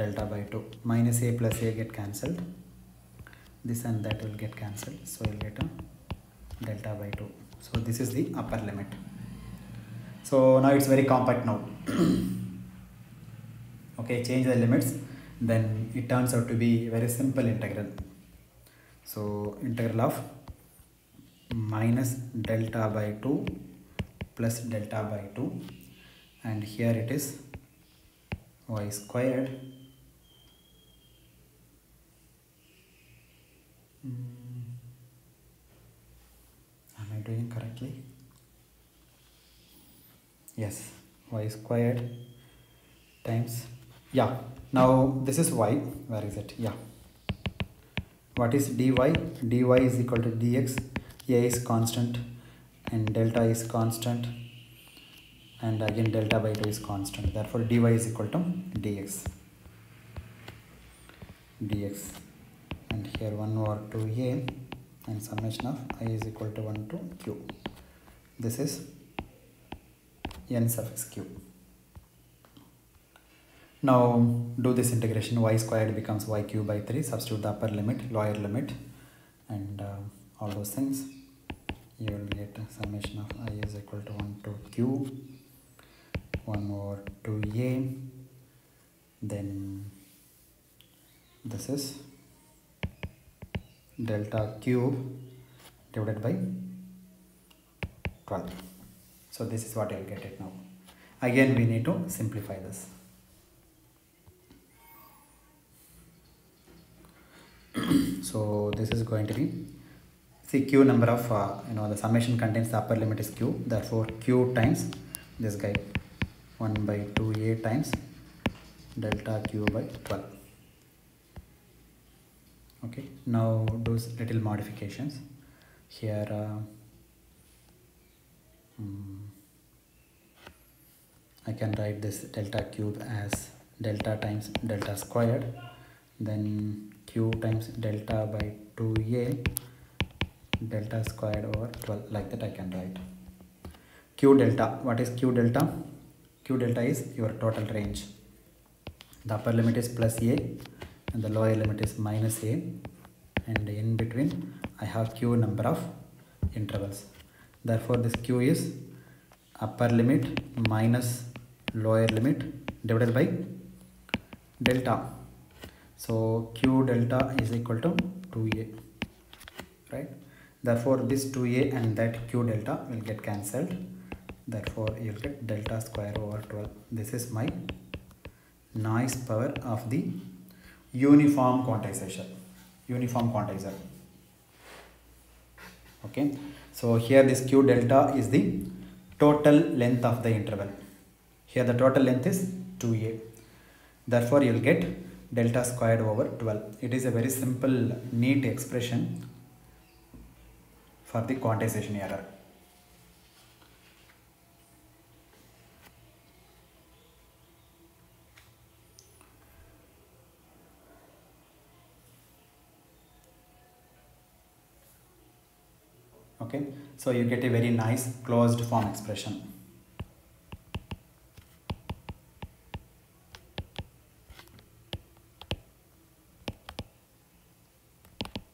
delta by 2 minus a plus a get cancelled. This and that will get cancelled. So you'll get a delta by 2 so this is the upper limit. So now it's very compact now. Okay change the limits. Then it turns out to be very simple integral. So integral of minus delta by 2 plus delta by 2 and here it is y squared. Mm. Doing correctly? Yes. Y squared times yeah. Now this is y. Where is it? Yeah. What is dy? dy is equal to dx. A is constant and delta is constant. And again delta by 2 is constant. Therefore dy is equal to dx. Dx. And here 1 over 2a and summation of i is equal to 1 to q. This is n suffix q. Now do this integration y squared becomes y cube by 3 substitute the upper limit lower limit and uh, all those things. You will get summation of i is equal to 1 to q 1 over 2a then this is delta cube divided by 12 so this is what I'll get it now. Again we need to simplify this. So this is going to be see q number of uh, you know the summation contains the upper limit is q. Therefore q times this guy 1 by 2a times delta q by 12 okay now do little modifications. Here uh, hmm, I can write this delta cube as delta times delta squared then q times delta by 2a delta squared over 12 like that I can write. Q delta what is q delta? Q delta is your total range. The upper limit is plus a and the lower limit is minus a and in between. I have q number of intervals. Therefore this q is upper limit minus lower limit divided by delta. So q delta is equal to 2a right? Therefore this 2a and that q delta will get cancelled. Therefore you'll get delta square over 12 this is my noise power of the uniform quantization. Uniform quantizer. Okay. So here this q delta is the total length of the interval. Here the total length is 2a therefore you'll get delta squared over 12 it is a very simple neat expression for the quantization error okay? So you get a very nice closed form expression.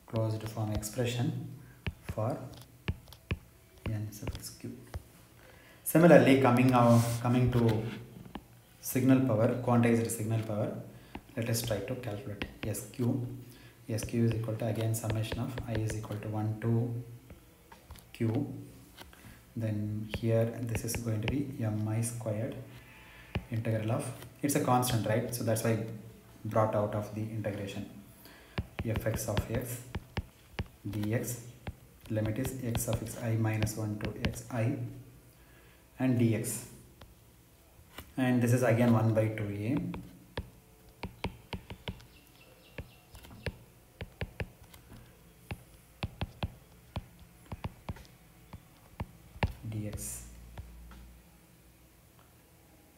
Closed form expression for n q. Similarly coming now coming to signal power quantized signal power let us try to calculate. Sq sq is equal to again summation of i is equal to 1 to q then here this is going to be mi squared integral of it's a constant right? So that's why brought out of the integration. Fx of x dx limit is x of x i minus 1 to x i and dx. And this is again 1 by 2a dx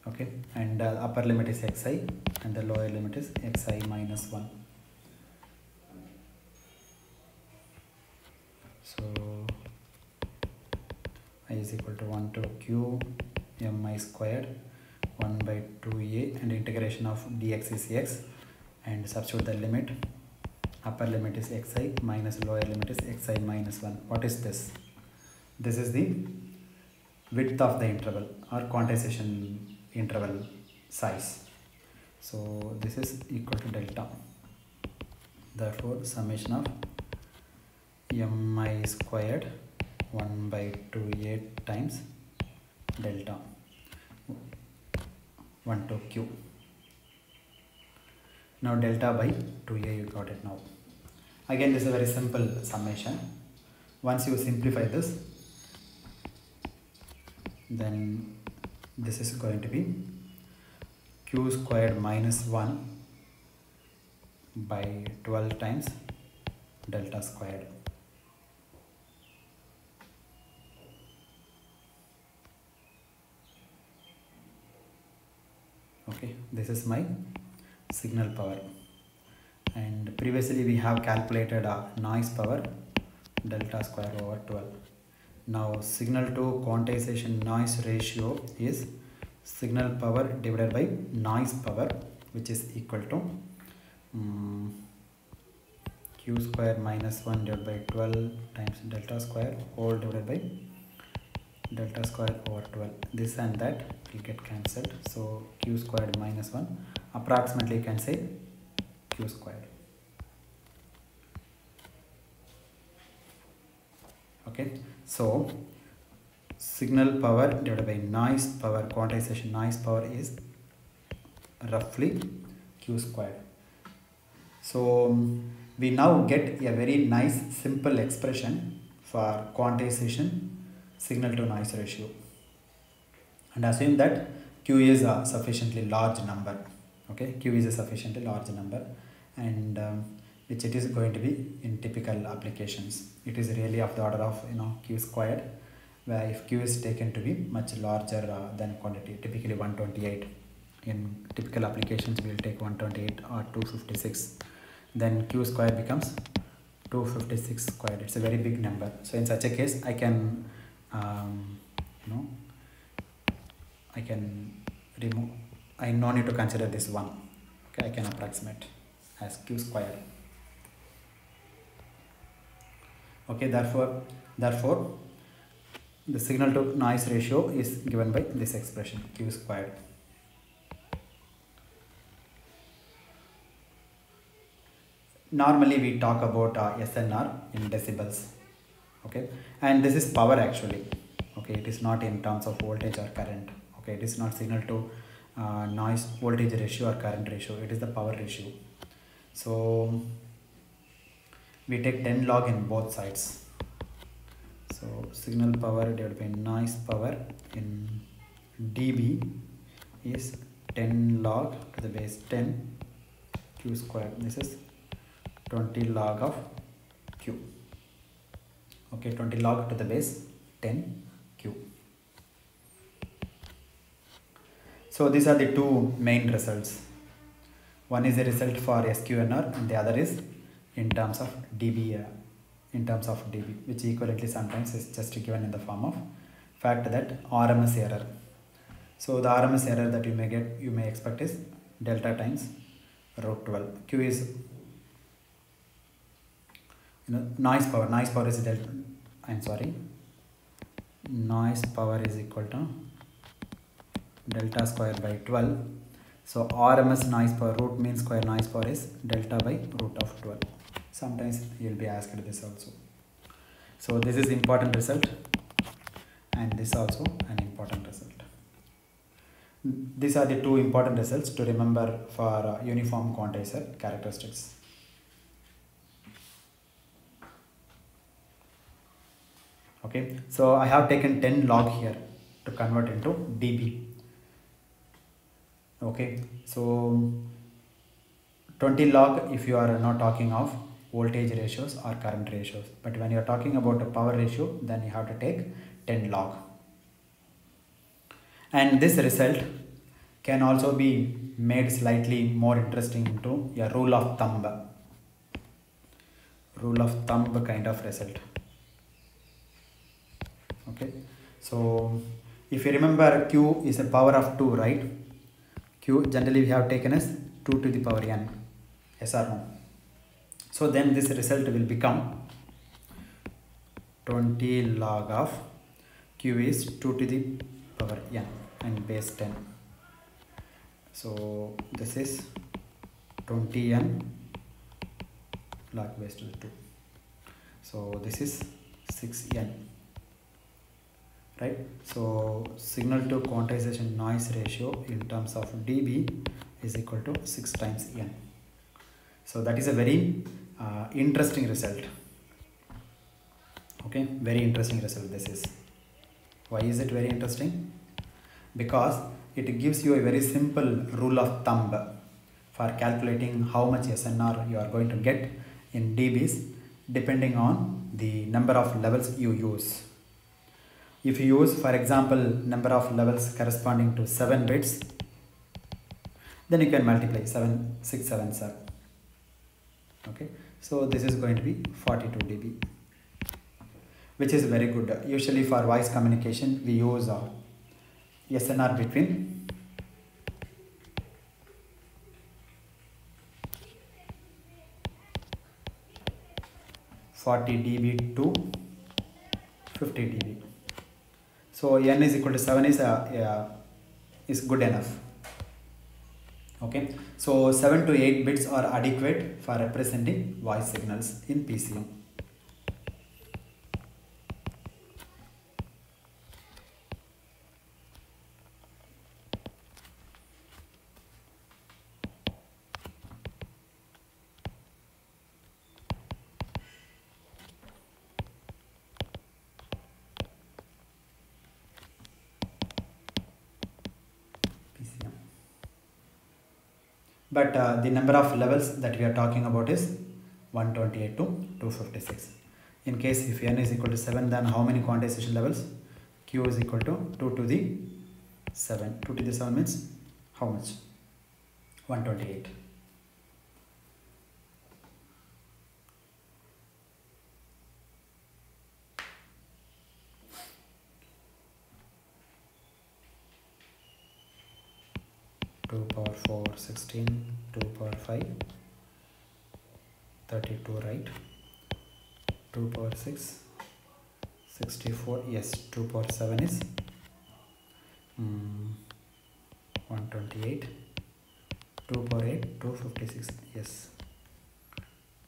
okay uh, upper limit is xi and the lower limit is xi minus 1 so i is equal to 1 to q mi squared 1 by 2a and integration of dx is x and substitute the limit. Upper limit is xi minus lower limit is xi minus 1 what is this? This is the width of the interval or quantization interval size. So this is equal to delta. Therefore summation of mi squared 1 by 2a times delta 1 to q. Now delta by 2a you got it now. Again this is a very simple summation. Once you simplify this then this is going to be q squared minus 1 by 12 times delta squared. Okay this is my signal power. And previously we have calculated a noise power delta square over 12 now signal to quantization noise ratio is signal power divided by noise power which is equal to um, q square minus 1 divided by 12 times delta square all divided by delta square over 12 this and that will get cancelled. So q squared minus 1 approximately you can say q squared. Okay? So signal power divided by noise power quantization noise power is roughly q squared. So we now get a very nice simple expression for quantization signal to noise ratio. And assume that q is a sufficiently large number okay? q is a sufficiently large number and um, which it is going to be in typical applications. It is really of the order of you know q squared where if q is taken to be much larger uh, than quantity typically 128 in typical applications we will take 128 or 256 then q square becomes 256 squared. It's a very big number. So in such a case i can um, you know i can remove i no need to consider this one. Okay i can approximate as q square okay therefore therefore the signal to noise ratio is given by this expression q squared. Normally we talk about uh, snr in decibels okay? And this is power actually okay? It is not in terms of voltage or current okay? It is not signal to uh, noise voltage ratio or current ratio. It is the power ratio. So we take 10 log in both sides so signal power divided by noise power in dB is 10 log to the base 10 q square. This is 20 log of q. Okay 20 log to the base 10 q. So these are the two main results. One is a result for sqnr and the other is in terms of dB uh, in terms of dB which equivalently sometimes is just given in the form of fact that RMS error. So the RMS error that you may get you may expect is delta times root 12 Q is you know noise power. Noise power is delta I'm sorry. Noise power is equal to delta square by 12 so RMS noise per root mean square noise per is delta by root of 12 sometimes you will be asked this also. So this is important result and this also an important result. These are the two important results to remember for uh, uniform quantizer characteristics. Okay so i have taken 10 log here to convert into db. Okay so 20 log if you are not talking of voltage ratios or current ratios. But when you are talking about a power ratio then you have to take 10 log. And this result can also be made slightly more interesting into a rule of thumb. Rule of thumb kind of result. Okay? So if you remember q is a power of 2 right? Q generally we have taken as 2 to the power n. Yes or no so then this result will become 20 log of q is 2 to the power n and base 10 so this is 20n log base to the 2 so this is 6n right? So signal to quantization noise ratio in terms of dB is equal to 6 times n. So that is a very uh, interesting result. Okay very interesting result this is. Why is it very interesting? Because it gives you a very simple rule of thumb for calculating how much SNR you are going to get in dBs depending on the number of levels you use. If you use for example number of levels corresponding to 7 bits then you can multiply 7 6 7 7 okay so this is going to be 42 dB which is very good usually for voice communication we use uh, SNR between Forty dB to fifty dB. So n is equal to seven is uh, uh, is good enough. Okay, so seven to eight bits are adequate for representing voice signals in. PCM. But uh, the number of levels that we are talking about is 128 to 256. In case if n is equal to 7 then how many quantization levels? q is equal to 2 to the 7. 2 to the 7 means how much? 128. Two power four sixteen, two power five, thirty-two, right? Two power six, sixty-four. Yes, two power seven is mm, one twenty-eight. Two power eight, two fifty-six. Yes.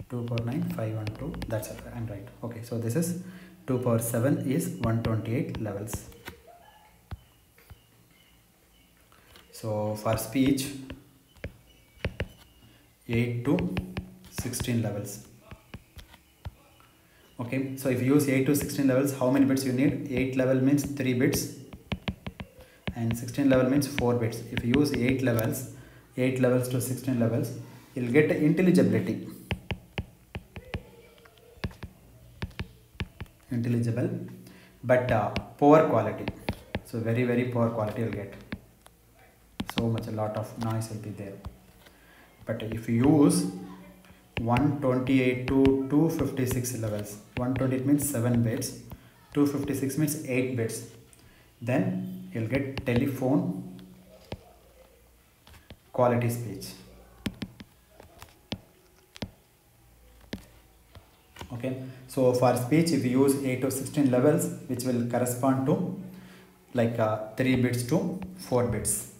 Two power nine, five one two. That's it. I'm right. Okay, so this is two power seven is one twenty-eight levels. So for speech, 8 to 16 levels. Okay, so if you use 8 to 16 levels, how many bits you need? 8 level means 3 bits and 16 level means 4 bits. If you use 8 levels, 8 levels to 16 levels, you'll get intelligibility. Intelligible, but uh, poor quality. So very very poor quality you'll get so much a lot of noise will be there. But if you use 128 to 256 levels 128 means 7 bits 256 means 8 bits then you'll get telephone quality speech. Okay? So for speech if you use 8 to 16 levels which will correspond to like uh, 3 bits to 4 bits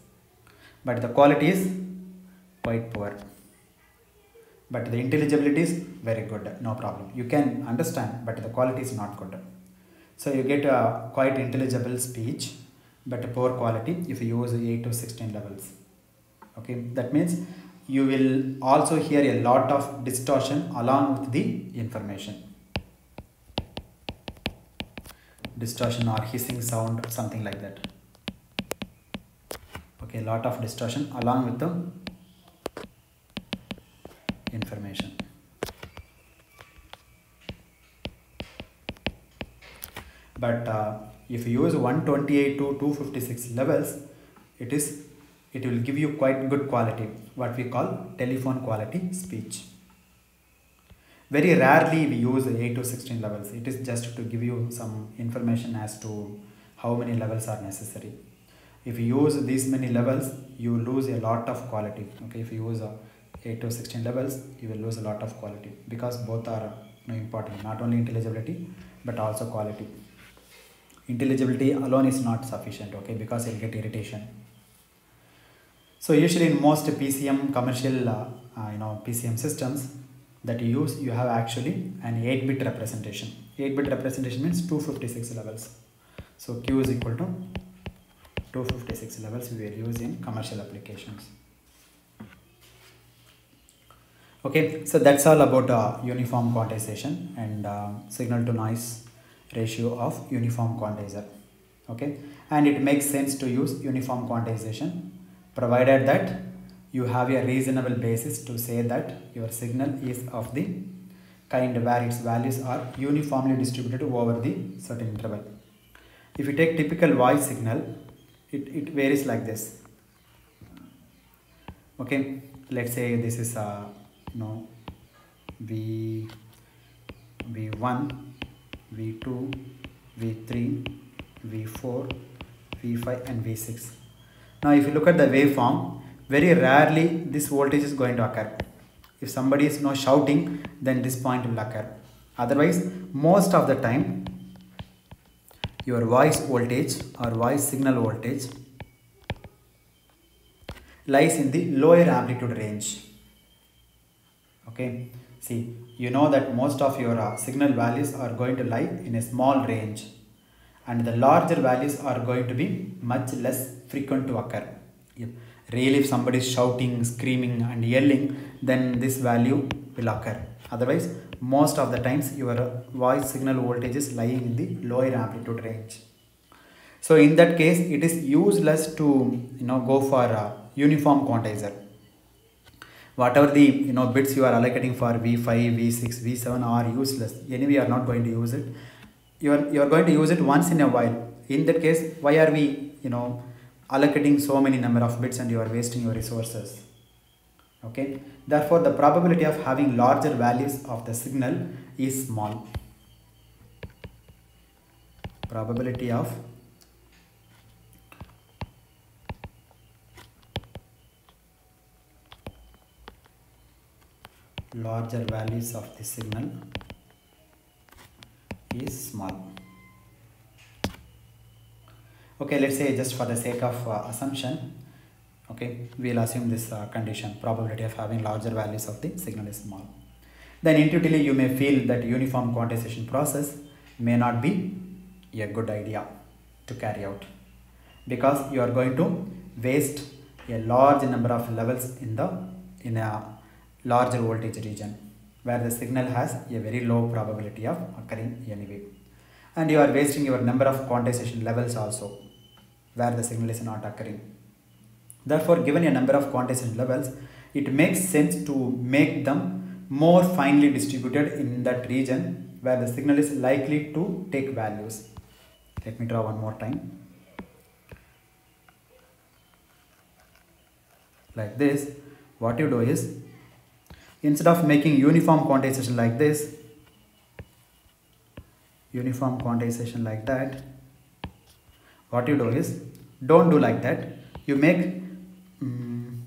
but the quality is quite poor. But the intelligibility is very good no problem. You can understand but the quality is not good. So you get a quite intelligible speech but a poor quality if you use 8 to 16 levels. Okay that means you will also hear a lot of distortion along with the information. Distortion or hissing sound something like that okay lot of distortion along with the information. But uh, if you use 128 to 256 levels it is it will give you quite good quality what we call telephone quality speech. Very rarely we use 8 to 16 levels. It is just to give you some information as to how many levels are necessary if you use these many levels you lose a lot of quality. Okay if you use uh, 8 to 16 levels you will lose a lot of quality because both are you know, important. Not only intelligibility but also quality. Intelligibility alone is not sufficient okay because you'll get irritation. So usually in most pcm commercial uh, uh, you know pcm systems that you use you have actually an 8 bit representation. 8 bit representation means 256 levels. So q is equal to 256 levels we will use in commercial applications. Okay so that's all about uh, uniform quantization and uh, signal to noise ratio of uniform quantizer. Okay and it makes sense to use uniform quantization provided that you have a reasonable basis to say that your signal is of the kind where its values are uniformly distributed over the certain interval. If you take typical voice signal it, it varies like this. Okay let's say this is a you know v v1 v2 v3 v4 v5 and v6 now if you look at the waveform very rarely this voltage is going to occur. If somebody is you shouting then this point will occur. Otherwise most of the time your voice voltage or voice signal voltage lies in the lower amplitude range. Okay? See you know that most of your uh, signal values are going to lie in a small range and the larger values are going to be much less frequent to occur. If really if somebody is shouting screaming and yelling then this value will occur. Otherwise most of the times your voice signal voltage is lying in the lower amplitude range. So in that case it is useless to you know go for a uniform quantizer. Whatever the you know bits you are allocating for v5 v6 v7 are useless. Anyway you are not going to use it. You are you are going to use it once in a while. In that case why are we you know allocating so many number of bits and you are wasting your resources okay? Therefore the probability of having larger values of the signal is small. Probability of larger values of the signal is small. Okay let's say just for the sake of uh, assumption okay we'll assume this uh, condition probability of having larger values of the signal is small. Then intuitively you may feel that uniform quantization process may not be a good idea to carry out because you are going to waste a large number of levels in the in a larger voltage region where the signal has a very low probability of occurring anyway. And you are wasting your number of quantization levels also where the signal is not occurring therefore given a number of quantization levels it makes sense to make them more finely distributed in that region where the signal is likely to take values. Let me draw one more time. Like this what you do is instead of making uniform quantization like this uniform quantization like that what you do is don't do like that. You make um,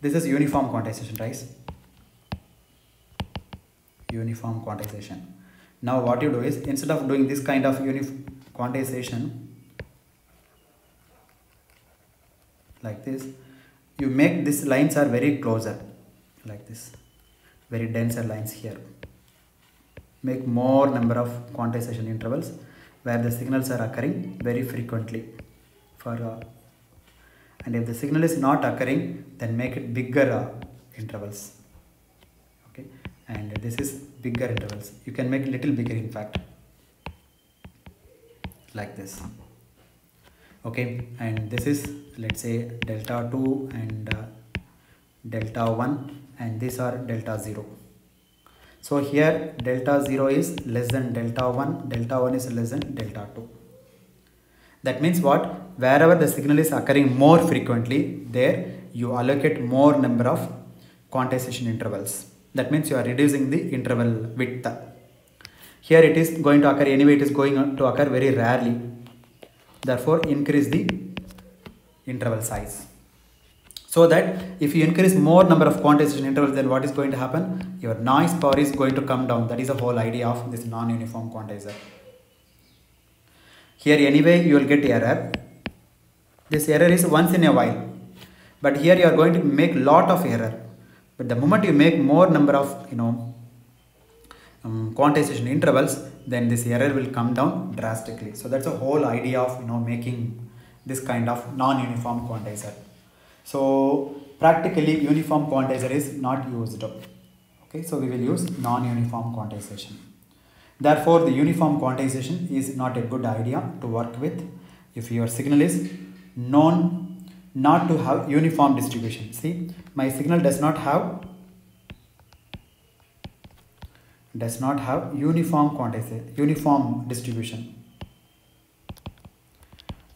this is uniform quantization right? Uniform quantization. Now what you do is instead of doing this kind of uniform quantization like this you make these lines are very closer like this. Very denser lines here. Make more number of quantization intervals where the signals are occurring very frequently for uh, and if the signal is not occurring then make it bigger uh, intervals. Okay? And this is bigger intervals. You can make little bigger in fact. Like this. Okay? And this is let's say delta 2 and uh, delta 1 and these are delta 0 so here delta 0 is less than delta 1 delta 1 is less than delta 2 that means what? Wherever the signal is occurring more frequently there you allocate more number of quantization intervals. That means you are reducing the interval width. Here it is going to occur anyway it is going to occur very rarely. Therefore increase the interval size. So that if you increase more number of quantization intervals then what is going to happen your noise power is going to come down. That is the whole idea of this non-uniform quantizer here anyway you will get error. This error is once in a while. But here you are going to make lot of error. But the moment you make more number of you know um, quantization intervals then this error will come down drastically. So that's the whole idea of you know making this kind of non-uniform quantizer. So practically uniform quantizer is not used. Okay so we will use non-uniform quantization therefore the uniform quantization is not a good idea to work with if your signal is known not to have uniform distribution. See my signal does not have does not have uniform quantization uniform distribution.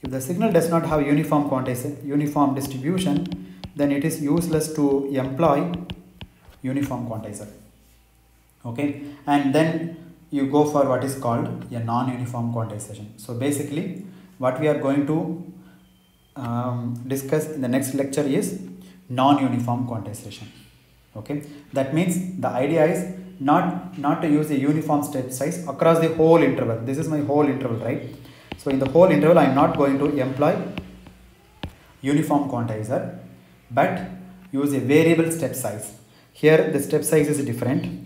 If the signal does not have uniform quantization uniform distribution then it is useless to employ uniform quantizer. Okay? And then you go for what is called a non-uniform quantization. So basically what we are going to um, discuss in the next lecture is non-uniform quantization. Okay? That means the idea is not not to use a uniform step size across the whole interval. This is my whole interval right? So in the whole interval i am not going to employ uniform quantizer but use a variable step size. Here the step size is different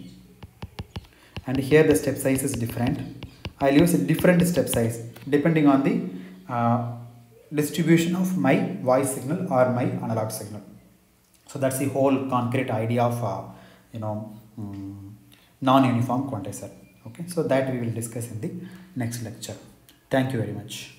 and here the step size is different. I'll use a different step size depending on the uh, distribution of my voice signal or my analog signal. So that's the whole concrete idea of uh, you know um, non-uniform quantizer okay? So that we will discuss in the next lecture. Thank you very much